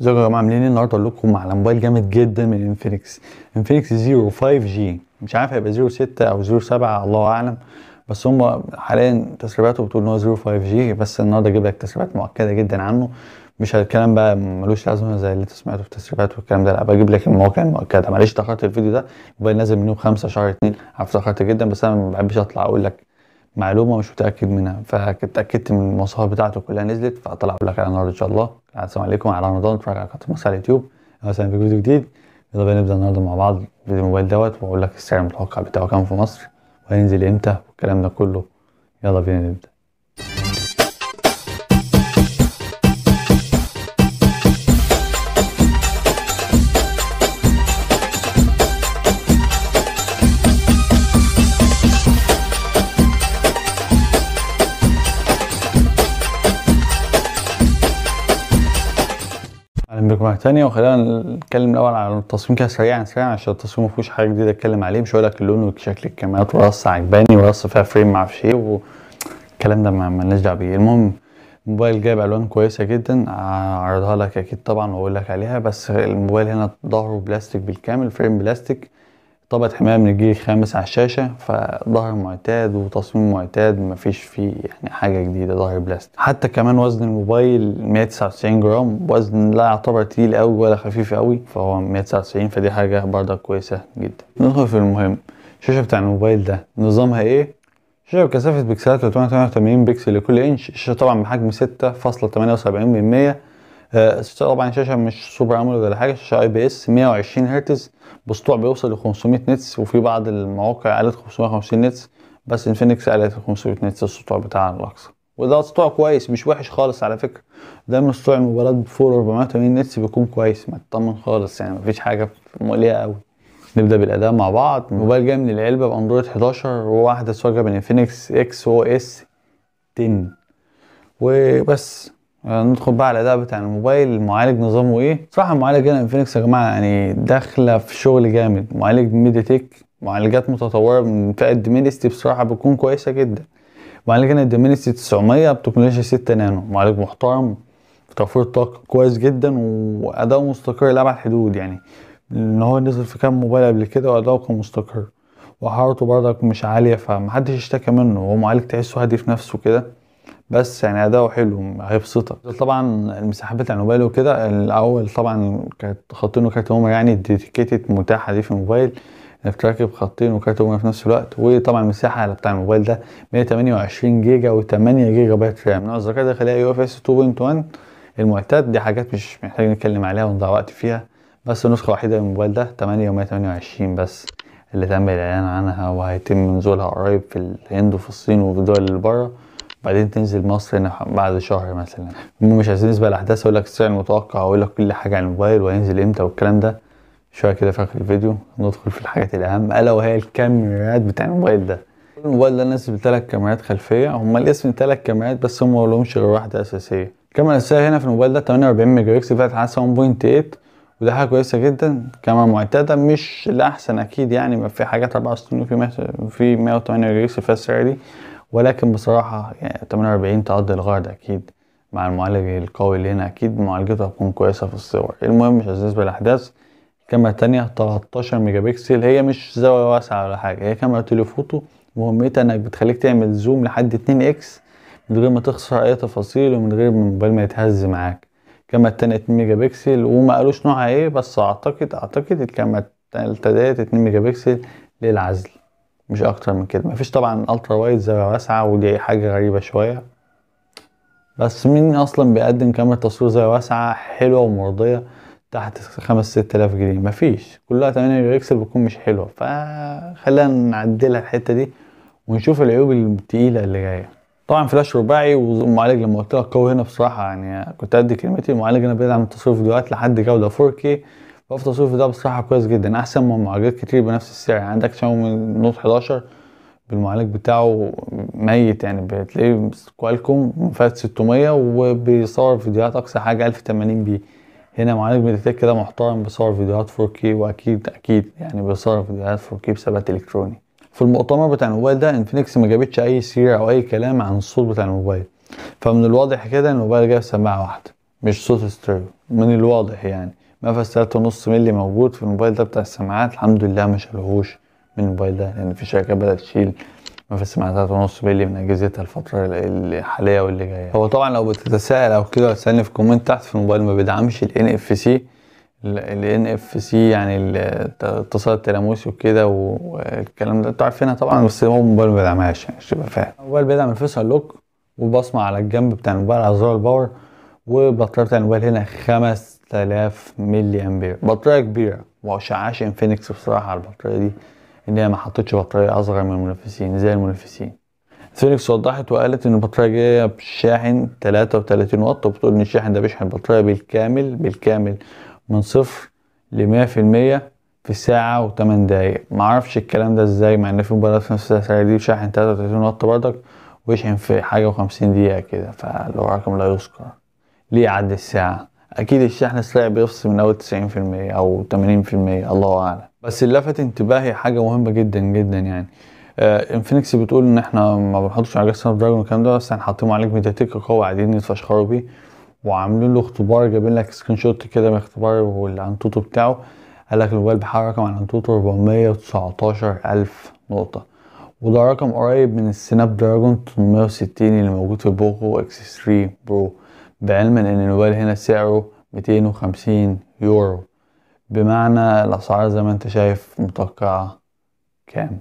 ازيكم يا جماعة عاملين إيه النهارده أقول لكم على موبايل جامد جدا من إنفينكس. إنفينكس Zero 5G. مش عارف هيبقى Zero 6 أو Zero 7 الله أعلم. بس هم حاليا تسريباته بتقول إن هو Zero 5G بس النهارده أجيب لك تسريبات مؤكدة جدا عنه. مش الكلام بقى ملوش لازمة زي اللي انت سمعته في التسريبات والكلام ده لا بجيب لك المواقع المؤكده معلش اتأخرت الفيديو ده الموبايل نازل من يوم 5 شهر 2 عارف اتأخرت جدا بس أنا ما بحبش أطلع أقول لك معلومة مش متأكد منها فاتأكدت من المواصفات بتاعته كلها نزلت فطلع أقول لك على النهارده إن شاء الله. السلام عليكم على رمضان اتفرج على قناه مصر على اليوتيوب. أهلا وسهلا بكم فيديو جديد. يلا بينا نبدأ النهارده مع بعض فيديو الموبايل دوت وأقول لك السعر المتوقع بتاعه كام في مصر وهينزل إمتى والكلام ده كله. يلا بينا نبدأ. بكم مره تانية. وخلينا نتكلم الأول على التصميم كده سريعا سريعا عشان التصميم مفيهوش حاجة جديدة أتكلم عليه. مش هقول لك اللون وشكل الكاميرات ورصة عجباني ورصة فيها frame معرفش إيه والكلام ده ما مالناش دعوة بيه. المهم الموبايل جايب ألوان كويسة جدا. أعرضها لك أكيد طبعا وأقول لك عليها. بس الموبايل هنا ظهره بلاستيك بالكامل frame بلاستيك. طبقة حماية من الجيل الخامس على الشاشة فظهر معتاد وتصميم معتاد مفيش فيه يعني حاجة جديدة ظهر بلاستيك. حتى كمان وزن الموبايل 199 جرام وزن لا يعتبر تقيل قوي ولا خفيف قوي فهو 199 فدي حاجة برضه كويسة جدا. ندخل في المهم الشاشة بتاع الموبايل ده نظامها إيه؟ شاشة بكثافة بكسلات 388 بكسل لكل إنش. الشاشة طبعا بحجم 6.78 من 100 طبعا شاشة مش super AMOLED ولا حاجة شاشة IPS 120 هرتز بسطوع بيوصل ل 500 nits وفي بعض المواقع قالت 550 nits بس إنفينكس قالت 500 nits السطوع بتاعها الأقصى. وده سطوع كويس مش وحش خالص على فكرة. دايما سطوع الموبايلات فوق 480 nits بيكون كويس ما تطمن خالص يعني مفيش حاجة مقلقة قوي نبدأ بالأداء مع بعض. الموبايل جاي من العلبة بأندرويد 11 وواحدة سواجه من إنفينكس إكس أو إس 10 وبس. ندخل بقى على الاداء بتاع الموبايل المعالج نظامه إيه؟ صراحة المعالج هنا إنفينكس يا جماعة يعني داخلة في شغل جامد. معالج ميدي تك معالجات متطورة من فئة Dimensity بصراحة بتكون كويسة جدا. معالج هنا ال Dimensity 900 بتكنولوجيا 6 نانو. معالج محترم في توفير طاقة كويس جدا وأداؤه مستقر لابعد حدود يعني. إن هو نزل في كام موبايل قبل كده وأداؤه كان مستقر. وحرارته برضك مش عالية فمحدش اشتكى منه. هو معالج تحسه هادي في نفسه كده. بس يعني أداؤه حلو هيبسطك. طبعا المساحات بتاع الموبايل وكده الأول طبعا كانت خطين وكارت memory يعني ال dedicated متاحة دي في الموبايل إنك تركب خطين وكارت memory في نفس الوقت. وطبعا المساحة بتاع الموبايل ده 128 جيجا و8 جيجا بايت RAM. نوع الذاكره الداخليه UFS 2.1 المعتاد دي حاجات مش محتاج نتكلم عليها ونضيع وقت فيها. بس النسخة الوحيدة من الموبايل ده 8 و128 بس اللي تم الإعلان عنها وهيتم نزولها قريب في الهند وفي الصين وفي الدول اللي بره. بعدين تنزل مصر هنا بعد شهر مثلا. المهم مش عايزين نسبق الأحداث أقول لك السعر المتوقع واقول لك كل حاجة عن الموبايل وهينزل إمتى والكلام ده. شوية كده في آخر الفيديو ندخل في الحاجات الأهم ألا وهي الكاميرات بتاع الموبايل ده. الموبايل ده نازل بثلاث كاميرات خلفية هما الاسم ثلاث كاميرات بس هم ملهمش غير واحدة أساسية. الكاميرا الاساسيه هنا في الموبايل ده 48 ميجا بكسل فتحة 1.8 وده حاجة كويسة جدا. كاميرا معتادة مش الأحسن أكيد يعني ما في حاجات 64 وفي في 108 ميجا بكسل فيها السعر دي. ولكن بصراحة يعني 48 تقضي الغرض أكيد مع المعالج القوي اللي هنا أكيد معالجته هتكون كويسة في الصور. المهم مش هنسبق الأحداث الكاميرا التانية 13 ميجا بكسل هي مش زاوية واسعة ولا حاجة هي كاميرا telephoto. مهمتها إنك بتخليك تعمل zoom لحد 2X من غير ما تخسر أي تفاصيل ومن غير ما الموبايل ما يتهز معاك. الكاميرا التانية 2 ميجا بكسل وما قالوش نوعها إيه بس أعتقد أعتقد الكاميرا التالتة ديت 2 ميجا بكسل للعزل. مش أكتر من كده. مفيش طبعا ultra wide زاويه واسعة ودي حاجة غريبة شوية. بس مين أصلا بيقدم كاميرا تصوير زاويه واسعة حلوة ومرضية تحت خمس ست آلاف جنيه؟ مفيش. كلها 8 ميجا بتكون مش حلوة. فخلينا نعديلها الحتة دي ونشوف العيوب التقيلة اللي جاية. طبعا فلاش رباعي والمعالج لما قلت لك قوي هنا بصراحة يعني كنت أدي كلمتي المعالج هنا بيدعم تصوير فيديوهات لحد جودة 4K ففي تصوير ده بصراحة كويس جدا. أحسن من معالجات كتير بنفس السعر. يعني عندك شاومي نوت 11 بالمعالج بتاعه ميت. يعني بتلاقيه كوالكوم فئة 600 وبيصور فيديوهات أقصى حاجة 1080p. هنا معالج ميديتك كده محترم بيصور فيديوهات 4K وأكيد أكيد يعني بيصور فيديوهات 4K بثبات إلكتروني. في المؤتمر بتاع الموبايل ده انفينكس ما جابتش أي سيرة أو أي كلام عن الصوت بتاع الموبايل. فمن الواضح كده إن الموبايل جاي بسماعة واحدة مش صوت ستيريو. من الواضح يعني. تلاتة ونص مللي موجود في الموبايل ده بتاع السماعات الحمد لله ما شالوهوش من الموبايل ده لأن في شركات بدأت تشيل نفس سماعات تلاتة ونص مللي من أجهزتها الفترة الحالية واللي جاية. هو طبعا لو بتتساءل أو كده تسألني في comment تحت في الموبايل ما بيدعمش ال NFC ال NFC يعني الاتصال التلامسي وكده والكلام ده أنتوا عارفينها طبعا بس هو الموبايل ما بيدعمهاش يعني عشان تبقى فاهم. الموبايل بيدعم ال face unlock وبصمة على الجنب بتاع الموبايل على زرار ال power والبطارية بتاع الموبايل هنا 5000 ملي أمبير. بطارية كبيرة. وشاطرة إنفينكس بصراحة. على البطارية دي إن هي ما حطتش بطارية أصغر من المنافسين زي المنافسين. فينيكس وضحت وقالت إن البطارية جاية بشاحن 33 واط وبتقول إن الشاحن ده بيشحن البطارية بالكامل بالكامل من صفر في المية في ساعة وتمن دقايق. معرفش الكلام ده إزاي مع إن في موبايلات في نفس السعر دي شاحن 33 واط بردك ويشحن في حاجة وخمسين دقيقة كده. فاللي هو رقم لا يذكر. ليه يعدي الساعة؟ أكيد الشحن السريع بيفصل من أو تمانين في المية الله أعلم. بس اللي لفت انتباهي حاجة مهمة جدا جدا يعني. آه انفينكس بتقول إن إحنا ما بنحطش على Snapdragon والكلام ده بس هنحطهم عليك بميدياتيك قوي قاعدين نتفشخروا بيه. وعاملين له اختبار جايبين لك screenshot كده من الاختبار وال AnTuTu بتاعه. قال لك الموبايل بيحرك رقم على ال AnTuTu 419 ألف نقطة. وده رقم قريب من ال Snapdragon 860 اللي موجود في بوكو إكس 3 برو. علما إن الموبايل هنا سعره 250 يورو. بمعنى الأسعار زي ما أنت شايف متوقعة كام.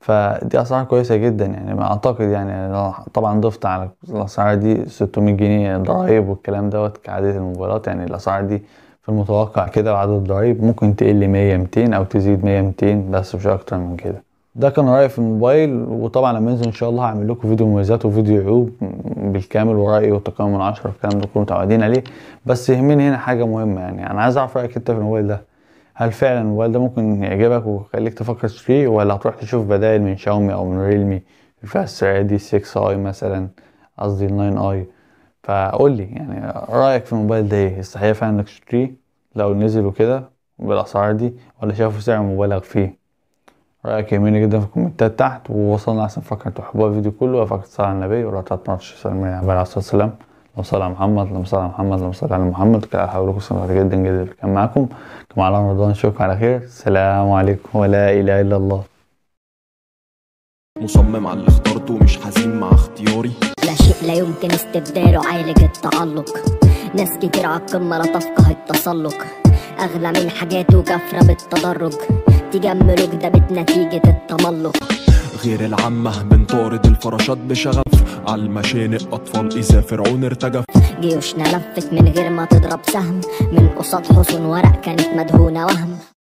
فدي أسعار كويسة جدا يعني ما أعتقد يعني طبعا ضيف على الأسعار دي 600 جنيه ضرايب والكلام دوت كعادة الموبايلات يعني الأسعار دي في المتوقع كده وعدد الضرايب ممكن تقل 100 200 أو تزيد 100 200 بس مش أكتر من كده. ده كان رأيي في الموبايل وطبعا لما ينزل إن شاء الله هعمل لكم فيديو مميزات وفيديو عيوب بالكامل ورأيي وتقييم من عشرة والكلام ده كله متعودين عليه. بس يهمني هنا حاجة مهمة يعني أنا عايز أعرف رأيك أنت في الموبايل ده. هل فعلا الموبايل ده ممكن يعجبك ويخليك تفكر تشتريه ولا هتروح تشوف بدائل من شاومي أو من ريلمي؟ الفئة السعرية دي 6 اي مثلا قصدي ال 9 اي فقول لي يعني رأيك في الموبايل ده إيه؟ يستحق فعلا إنك تشتريه لو نزل وكده بالأسعار دي ولا شايفه سعر مبالغ فيه؟ رأيك يهمني جدا في الكومنتات تحت ووصلنا أحسن فكرة تحبوا الفيديو كله. وفكرة صلاة على النبي ولا تتمرش سلام عليه الصلاة والسلام. اللهم صل على محمد اللهم صل على محمد اللهم صل على محمد. كده هحاول لكم سنة جدا جدا اللي كان معاكم. كما على رمضان. نشوفكم على خير. السلام عليكم. ولا إله إلا الله. مصمم على اللي اخترته مش حزين مع اختياري. لا شيء لا يمكن استبداله. عالج التألق. ناس كتير على القمة لا تفقه التسلق. أغلى من حاجاته كفرة بالتدرج. تجملك ده بنتيجة التملق. غير العامة بنطارد الفراشات بشغف. على المشانق أطفال إذا فرعون ارتجف. جيوشنا لفت من غير ما تضرب سهم. من قصاد حصن ورق كانت مدهونة وهم.